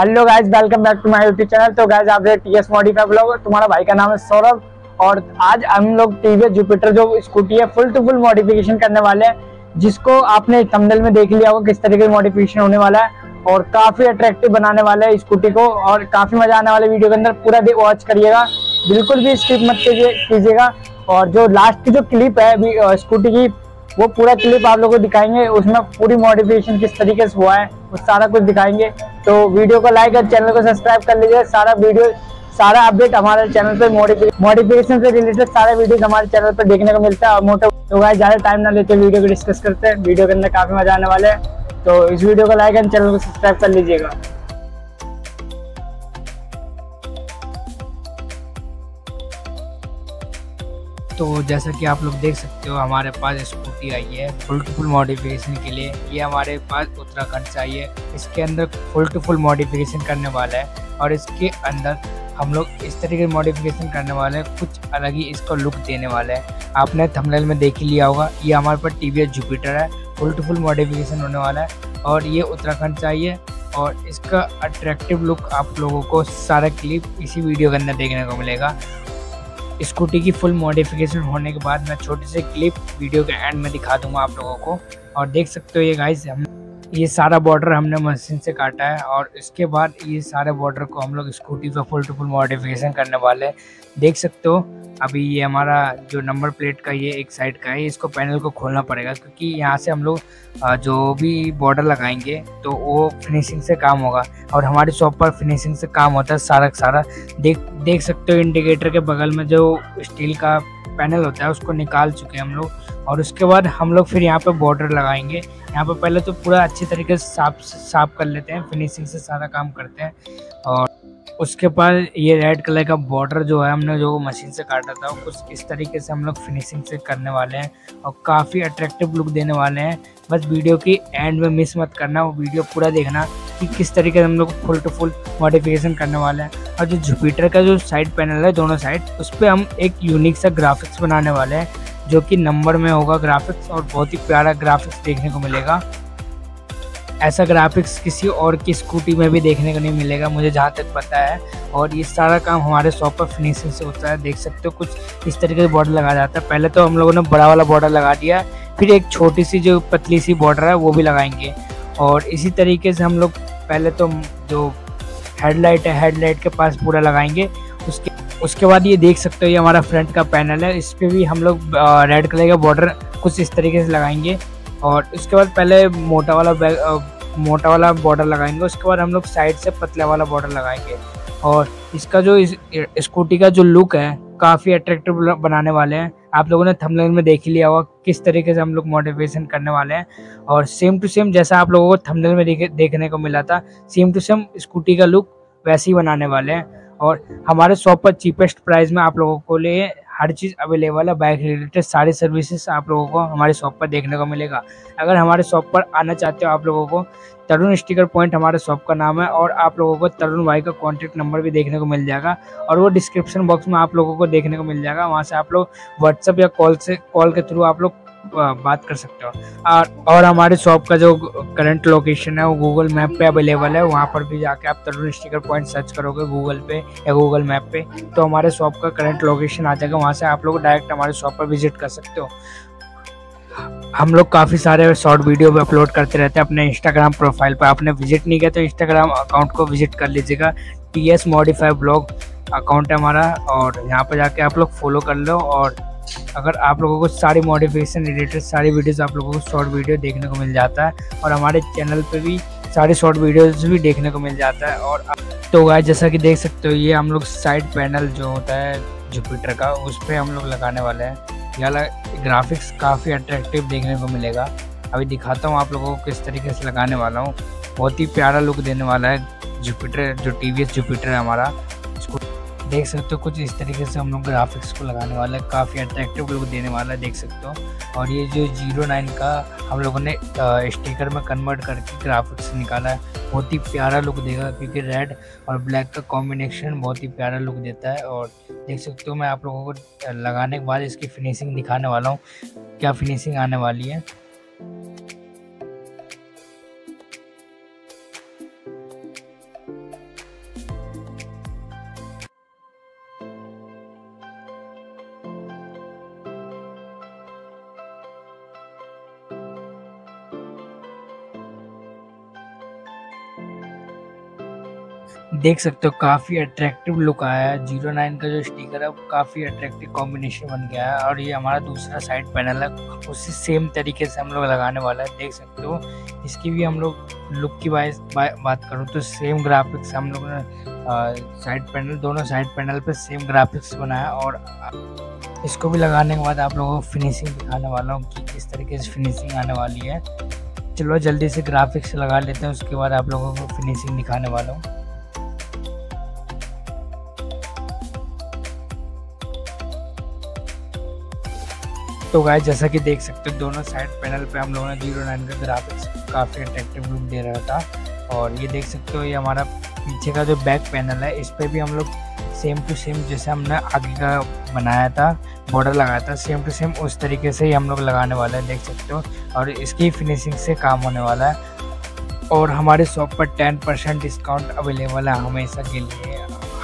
Hello guys welcome back to my YouTube channel तो guys आप T S modify blog तुम्हारा भाई का नाम है सौरभ। और आज हम लोग टीवीएस जुपिटर जो स्कूटी है फुल टू फुल मॉडिफिकेशन करने वाले हैं, जिसको आपने थंबनेल में देख लिया होगा किस तरीके की मॉडिफिकेशन होने वाला है। और काफ़ी अट्रैक्टिव बनाने वाले है स्कूटी को। और काफ़ी मज़ा आने वाले वीडियो के अंदर पूरा वॉच करिएगा। बिल्कुल भी स्किप मत कीजिएगा। और जो लास्ट की जो क्लिप है स्कूटी की वो पूरा क्लिप आप लोगों को दिखाएँगे, उसमें पूरी मॉडिफिकेशन किस तरीके से हुआ है, वो सारा कुछ दिखाएँगे। तो वीडियो को लाइक और चैनल को सब्सक्राइब कर लीजिए, सारा वीडियो सारा अपडेट हमारे चैनल पे मॉडिफिकेशन से रिलेटेड सारे वीडियो हमारे चैनल पर देखने को मिलता है। और मोटे तो भाई ज़्यादा टाइम ना लेते वीडियो को डिस्कस करते हैं। वीडियो के अंदर काफ़ी मज़ा आने वाले हैं। तो इस वीडियो को लाइक एंड चैनल को सब्सक्राइब कर लीजिएगा। तो जैसा कि आप लोग देख सकते हो, हमारे पास स्कूटी आई है फुल टू फुल मॉडिफिकेशन के लिए। ये हमारे पास उत्तराखंड से आई है। इसके अंदर फुल टू फुल मॉडिफिकेशन करने वाला है और इसके अंदर हम लोग इस तरीके की मॉडिफिकेशन करने वाले हैं। कुछ अलग ही इसको लुक देने वाला है। आपने थंबनेल में देख ही लिया होगा, ये हमारे पास टी वी जुपिटर है। फुल टू फुल मॉडिफिकेशन होने वाला है और ये उत्तराखंड चाहिए और इसका अट्रैक्टिव लुक आप लोगों को सारा क्लिप इसी वीडियो के अंदर देखने को मिलेगा। स्कूटी की फुल मॉडिफिकेशन होने के बाद मैं छोटी सी क्लिप वीडियो के एंड में दिखा दूँगा आप लोगों को। और देख सकते हो ये गाइस हम ये सारा बॉर्डर हमने मशीन से काटा है और इसके बाद ये सारे बॉर्डर को हम लोग स्कूटी पर फुल टू फुल मॉडिफिकेशन करने वाले हैं। देख सकते हो, अभी ये हमारा जो नंबर प्लेट का ये एक साइड का है, इसको पैनल को खोलना पड़ेगा क्योंकि यहाँ से हम लोग जो भी बॉर्डर लगाएँगे तो वो फिनिशिंग से काम होगा और हमारी शॉप पर फिनिशिंग से काम होता है सारा सारा। देख देख सकते हो इंडिकेटर के बगल में जो स्टील का पैनल होता है, उसको निकाल चुके हैं हम लोग। और उसके बाद हम लोग फिर यहाँ पे बॉर्डर लगाएँगे। यहाँ पे पहले तो पूरा अच्छी तरीके से साफ़ साफ़ कर लेते हैं फिनिशिंग से सारा काम करते हैं। और उसके बाद ये रेड कलर का बॉर्डर जो है, हमने जो मशीन से काटा था, कुछ इस तरीके से हम लोग फिनिशिंग से करने वाले हैं। और काफ़ी अट्रैक्टिव लुक देने वाले हैं। बस वीडियो की एंड में मिस मत करना, वो वीडियो पूरा देखना कि किस तरीके से हम लोग फुल टू फुल मॉडिफिकेशन करने वाले हैं। और जो जुपिटर का जो साइड पैनल है, दोनों साइड उस पर हम एक यूनिक सा ग्राफिक्स बनाने वाले हैं, जो कि नंबर में होगा ग्राफिक्स और बहुत ही प्यारा ग्राफिक्स देखने को मिलेगा। ऐसा ग्राफिक्स किसी और की स्कूटी में भी देखने को नहीं मिलेगा, मुझे जहाँ तक पता है। और ये सारा काम हमारे शॉप पर फिनिशिंग से होता है, देख सकते हो कुछ इस तरीके से बॉर्डर लगा जाता है। पहले तो हम लोगों ने बड़ा वाला बॉर्डर लगा दिया, फिर एक छोटी सी जो पतली सी बॉर्डर है, वो भी लगाएँगे। और इसी तरीके से हम लोग, पहले तो जो हेडलाइट है हेडलाइट के पास पूरा लगाएँगे। उसके उसके बाद ये देख सकते हो ये हमारा फ्रंट का पैनल है। इस पर भी हम लोग रेड कलर का बॉर्डर कुछ इस तरीके से लगाएँगे। और उसके बाद पहले मोटा वाला मोटा वाला बॉर्डर लगाएँगे। उसके बाद हम लोग साइड से पतला वाला बॉर्डर लगाएँगे। और इसका जो इस स्कूटी का जो लुक है, काफ़ी अट्रैक्टिव बनाने वाले हैं। आप लोगों ने थंबनेल में देख ही लिया होगा किस तरीके से हम लोग मोटिवेशन करने वाले हैं। और सेम टू सेम जैसा आप लोगों को थंबनेल में देखे देखने को मिला था सेम टू सेम स्कूटी का लुक वैसे ही बनाने वाले हैं। और हमारे शॉप पर चीपेस्ट प्राइस में आप लोगों को लिए हर चीज़ अवेलेबल है। बाइक रिलेटेड सारी सर्विसेज़ आप लोगों को हमारे शॉप पर देखने को मिलेगा। अगर हमारे शॉप पर आना चाहते हो आप लोगों को तरुण स्टिकर पॉइंट हमारे शॉप का नाम है और आप लोगों को तरुण भाई का कॉन्टैक्ट नंबर भी देखने को मिल जाएगा और वो डिस्क्रिप्शन बॉक्स में आप लोगों को देखने को मिल जाएगा। वहाँ से आप लोग व्हाट्सअप या कॉल से कॉल के थ्रू आप लोग बात कर सकते हो। और और हमारे शॉप का जो करंट लोकेशन है वो गूगल मैप पे अवेलेबल है। वहाँ पर भी जाके आप तरुण स्टिकर पॉइंट सर्च करोगे गूगल पे या गूगल मैप पे तो हमारे शॉप का करंट लोकेशन आ जाएगा। वहाँ से आप लोग डायरेक्ट हमारे शॉप पर विज़िट कर सकते हो। हम लोग काफ़ी सारे शॉर्ट वीडियो भी अपलोड करते रहते हैं अपने इंस्टाग्राम प्रोफ़ाइल पर आपने विज़िट नहीं किया तो इंस्टाग्राम अकाउंट को विज़िट कर लीजिएगा। T S modify blog account है हमारा और यहाँ पर जाके आप लोग फॉलो कर लो और अगर आप लोगों को सारी मॉडिफिकेशन रिलेटेड सारी वीडियोस आप लोगों को शॉर्ट वीडियो देखने को मिल जाता है और हमारे चैनल पे भी सारे शॉर्ट वीडियोस भी देखने को मिल जाता है और तो गाय जैसा कि देख सकते हो, ये हम लोग साइड पैनल जो होता है जुपिटर का, उस पर हम लोग लगाने वाले हैं। यह ग्राफिक्स काफ़ी अट्रैक्टिव देखने को मिलेगा। अभी दिखाता हूँ आप लोगों को किस तरीके से लगाने वाला हूँ। बहुत ही प्यारा लुक देने वाला है जुपिटर जो टी वी जुपिटर है हमारा। देख सकते हो, कुछ इस तरीके से हम लोग ग्राफिक्स को लगाने वाला है। काफ़ी अट्रैक्टिव लुक देने वाला है, देख सकते हो। और ये जो ज़ीरो नाइन का हम लोगों ने स्टिकर में कन्वर्ट करके ग्राफिक्स निकाला है, बहुत ही प्यारा लुक देगा, क्योंकि रेड और ब्लैक का कॉम्बिनेशन बहुत ही प्यारा लुक देता है। और देख सकते हो, मैं आप लोगों को लगाने के बाद इसकी फिनिशिंग दिखाने वाला हूँ, क्या फिनिशिंग आने वाली है। देख सकते हो, काफ़ी अट्रैक्टिव लुक आया है। ज़ीरो नाइन का जो स्टिकर है, वो काफ़ी अट्रैक्टिव कॉम्बिनेशन बन गया है और ये हमारा दूसरा साइड पैनल है। उसी सेम तरीके से हम लोग लगाने वाला है, देख सकते हो। इसकी भी हम लोग लुक की बात बात करूँ तो सेम ग्राफिक्स हम लोग ने साइड पैनल दोनों साइड पैनल पे सेम ग्राफिक्स बनाया और इसको भी लगाने के बाद आप लोगों को फिनिशिंग दिखाने वाला हूँ कि किस तरीके से फिनिशिंग आने वाली है। चलो जल्दी से ग्राफिक्स लगा लेते हैं, उसके बाद आप लोगों को फिनिशिंग दिखाने वाला हूँ। तो गाय जैसा कि देख सकते हो, दोनों साइड पैनल पे हम लोगों ने ज़ीरो नाइन का ग्राफिक्स काफ़ी अट्रैक्टिव लुक दे रहा था। और ये देख सकते हो, ये हमारा पीछे का जो बैक पैनल है, इस पर भी हम लोग सेम टू सेम जैसे हमने आगे का बनाया था बॉर्डर लगाया था सेम टू सेम उस तरीके से ही हम लोग लगाने वाले हैं, देख सकते हो। और इसकी फिनिशिंग से काम होने वाला है। और हमारे शॉप पर टेन परसेंट डिस्काउंट अवेलेबल है हमेशा के लिए।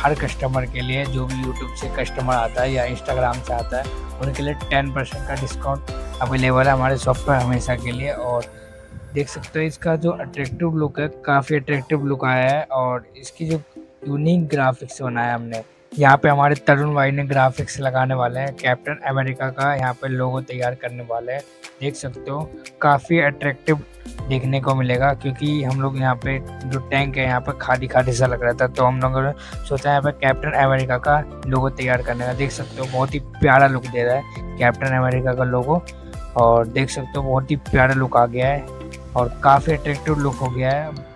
हर कस्टमर के लिए जो भी यूट्यूब से कस्टमर आता है या इंस्टाग्राम से आता है, उनके लिए टेन परसेंट का डिस्काउंट अवेलेबल है हमारे शॉप पर हमेशा के लिए। और देख सकते हो इसका जो अट्रैक्टिव लुक है, काफ़ी अट्रैक्टिव लुक आया है और इसकी जो यूनिक ग्राफिक्स बनाया हमने, यहाँ पे हमारे तरुण भाई ने ग्राफिक्स लगाने वाले हैं कैप्टन अमेरिका का यहाँ पे लोगो तैयार करने वाले हैं। देख सकते हो, काफ़ी अट्रैक्टिव देखने को मिलेगा, क्योंकि हम लोग यहाँ पे जो टैंक है, यहाँ पे खाली खाली सा लग रहा था तो हम लोगों ने सोचा यहाँ पे कैप्टन अमेरिका का लोगो तैयार करने का। देख सकते हो, बहुत ही प्यारा लुक दे रहा है कैप्टन अमेरिका का लोगो और देख सकते हो, बहुत ही प्यारा लुक आ गया है, और काफ़ी अट्रैक्टिव लुक हो गया है।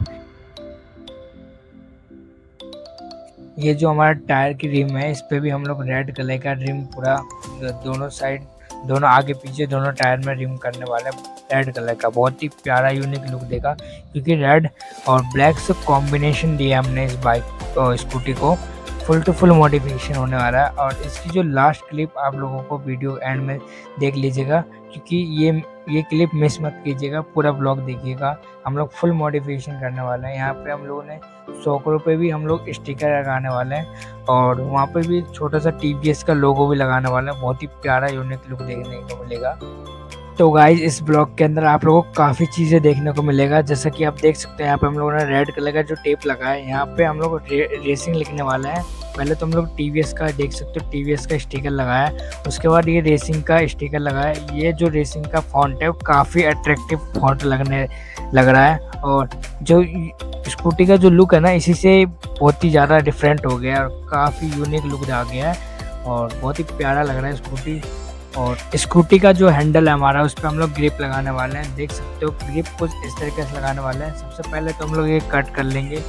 ये जो हमारा टायर की रिम है, इस पर भी हम लोग रेड कलर का रिम पूरा, दोनों साइड दोनों आगे पीछे दोनों टायर में रिम करने वाले रेड कलर का, बहुत ही प्यारा यूनिक लुक देगा, क्योंकि रेड और ब्लैक से कॉम्बिनेशन दिया हमने इस बाइक स्कूटी को। फुल टू फुल मॉडिफिकेशन होने वाला है और इसकी जो लास्ट क्लिप आप लोगों को वीडियो एंड में देख लीजिएगा, क्योंकि ये ये क्लिप मिस मत कीजिएगा, पूरा ब्लॉग देखिएगा। हम लोग फुल मॉडिफिकेशन करने वाले हैं। यहाँ पे हम लोगों ने सौ करोड़ भी हम लोग स्टिकर लगाने वाले हैं और वहाँ पे भी छोटा सा टीवीएस का लोगो भी लगाने वाला है। बहुत ही प्यारा यूनिक लुक देखने को मिलेगा। तो गाइज़ इस ब्लॉग के अंदर आप लोगों को काफ़ी चीज़ें देखने को मिलेगा। जैसा कि आप देख सकते हैं यहाँ पे हम लोगों ने रेड कलर का जो टेप लगा है यहाँ पे हम लोग रे, रेसिंग लिखने वाला है। पहले तो हम लोग टीवीएस का देख सकते हो टीवीएस का स्टिकर लगाया है। उसके बाद ये रेसिंग का स्टिकर लगाया है। ये जो रेसिंग का फॉन्ट है वो काफ़ी अट्रैक्टिव फॉन्ट लगने लग रहा है। और जो स्कूटी का जो लुक है ना इसी से बहुत ही ज़्यादा डिफरेंट हो गया और काफ़ी यूनिक लुक आ गया है। और बहुत ही प्यारा लग रहा है स्कूटी और स्कूटी का जो हैंडल है हमारा, उस पर हम लोग ग्रिप लगाने वाले हैं। देख सकते हो, ग्रिप कुछ इस तरीके से लगाने वाले हैं। सबसे पहले तो हम लोग ये कट कर लेंगे।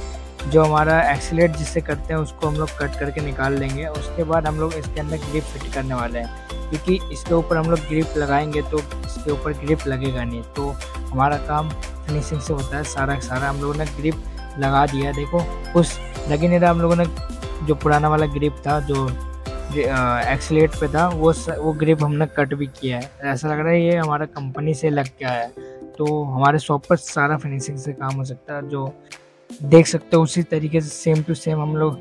जो हमारा एक्सीलेट जिससे करते हैं, उसको हम लोग कट करके निकाल लेंगे। उसके बाद हम लोग इसके अंदर ग्रिप फिट करने वाले हैं। क्योंकि इसके ऊपर हम लोग ग्रिप लगाएँगे तो इसके ऊपर ग्रिप लगेगा नहीं। तो हमारा काम फिनिशिंग से होता है, सारा सारा। हम लोगों ने ग्रिप लगा दिया देखो कुछ लगे नहीं रहा, हम लोगों ने जो पुराना वाला ग्रिप था, जो एक्सलेट पे था वो स, वो ग्रिप हमने कट भी किया है। ऐसा लग रहा है ये हमारा कंपनी से लग के आया है। तो हमारे शॉप पर सारा फिनिशिंग से काम हो सकता है जो देख सकते हो उसी तरीके से सेम टू सेम हम लोग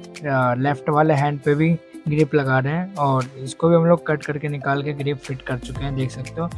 लेफ़्ट वाले हैंड पे भी ग्रिप लगा रहे हैं और इसको भी हम लोग कट करके निकाल के ग्रिप फिट कर चुके हैं देख सकते हो।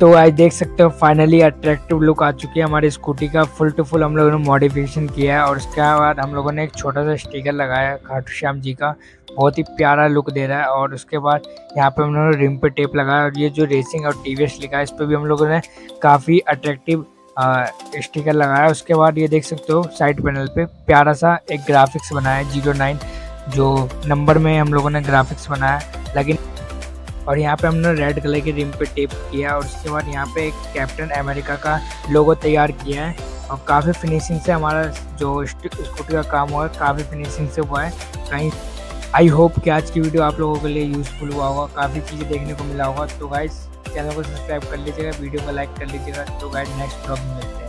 तो आज देख सकते हो फाइनली अट्रैक्टिव लुक आ चुकी है हमारी स्कूटी का। फुल टू फुल हम लोगों ने मॉडिफिकेशन किया है और उसके बाद हम लोगों ने एक छोटा सा स्टिकर लगाया है खाटू श्याम जी का। बहुत ही प्यारा लुक दे रहा है और उसके बाद यहाँ पे हम लोगों ने रिम पे टेप लगाया और ये जो रेसिंग और टी लिखा है, इस पर भी हम लोगों ने काफ़ी अट्रैक्टिव स्टिकर लगाया। उसके बाद ये देख सकते हो साइड पैनल पे प्यारा सा एक ग्राफिक्स बनाया ज़ीरो नाइन जो नंबर में हम लोगों ने ग्राफिक्स बनाया। लेकिन और यहाँ पे हमने रेड कलर की रिम पे टेप किया और उसके बाद यहाँ पे एक कैप्टन अमेरिका का लोगो तैयार किया है। और काफ़ी फिनिशिंग से हमारा जो स्कूटी का काम हुआ है, काफ़ी फिनिशिंग से हुआ है। कहीं आई होप कि आज की वीडियो आप लोगों के लिए यूज़फुल हुआ होगा, काफ़ी चीज़ें देखने को मिला होगा। तो गाइज़ चैनल को सब्सक्राइब कर लीजिएगा वीडियो को लाइक कर लीजिएगा। तो गाइज़ नेक्स्ट ब्लॉग में मिलते हैं।